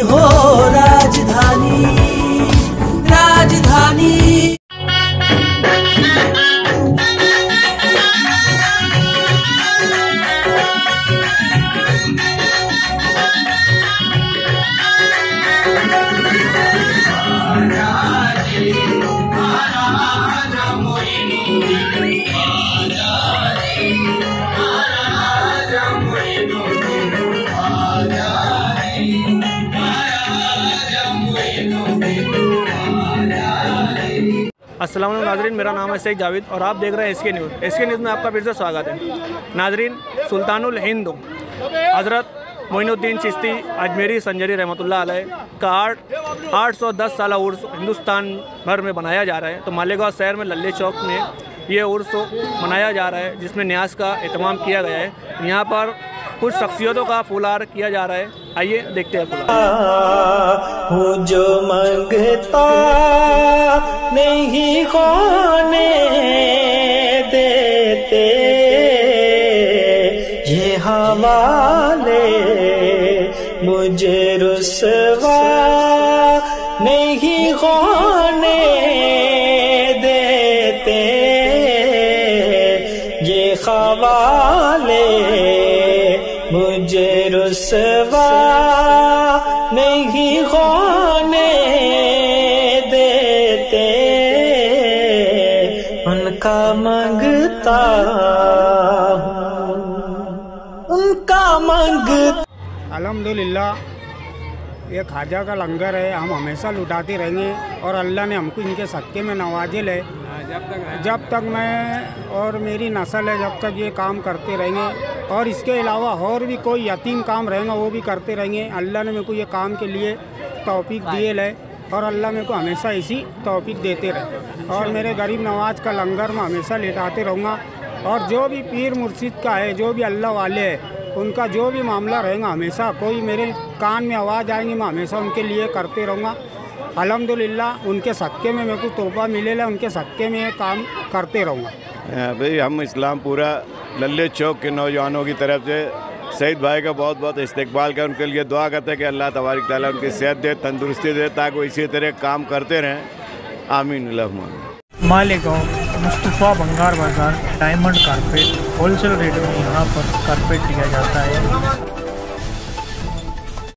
हो। वालेकुम नाजरीन, मेरा नाम है शेख जावेद और आप देख रहे हैं एस के न्यूज़। एस के न्यूज़ में आपका फिर से स्वागत है। नाजरीन, सुल्तानुल हिंद, हज़रत मोइनुद्दीन चिश्ती अजमेरी संजरी रहमतुल्लाह का आठ आठ सौ दस साल उर्स हिंदुस्तान भर में बनाया जा रहा है। तो मालेगांव शहर में लल्ले चौक में ये उर्स मनाया जा रहा है, जिसमें न्यास का अहतमाम किया गया है। यहाँ पर कुछ शख्सियतों का फूलार किया जा रहा है। आइए, देखते हैं हूँ जो मंगता, नहीं खोने देते। ये हवाले, मुझे रुसवा, नहीं खोने देते। ये खवाले मुझे रुसवा नहीं होने देते। उनका मंगता हूँ। उनका मंगता अल्हम्दुलिल्लाह ये खाजा का लंगर है। हम हमेशा लुटाते रहेंगे और अल्लाह ने हमको इनके सत्ते में नवाजिल है। जब तक मैं और मेरी नस्ल है जब तक ये काम करते रहेंगे। और इसके अलावा और भी कोई यतीम काम रहेगा वो भी करते रहेंगे। अल्लाह ने मेरे को ये काम के लिए तौफीक दिए है और अल्लाह मेरे को हमेशा इसी तौफीक देते रहे। और मेरे गरीब नवाज़ का लंगर मैं हमेशा लेटाते रहूँगा। और जो भी पीर मुर्शिद का है जो भी अल्लाह वाले है उनका जो भी मामला रहेगा हमेशा कोई मेरे कान में आवाज़ आएँगी मैं हमेशा उनके लिए करते रहूँगा। अल्हम्दुलिल्लाह उनके सक्के में मेरे को तोहफा मिलेगा उनके सक्के में काम करते रहूँगा। भाई, हम इस्लाम पूरा लल्ले चौक के नौजवानों की तरफ़ से सईद भाई का बहुत बहुत इस्तकबाल कर। उनके लिए दुआ करते हैं कि अल्लाह तबारक ताली उनकी सेहत दे, तंदुरुस्ती दे, ताकि वो इसी तरह काम करते रहें। आमीन मालेगांव मुस्तफ़ा बंगार बाज़ार, डायमंड कारपेट, होलसेल रेट में यहाँ पर कारपेट दिया जाता है।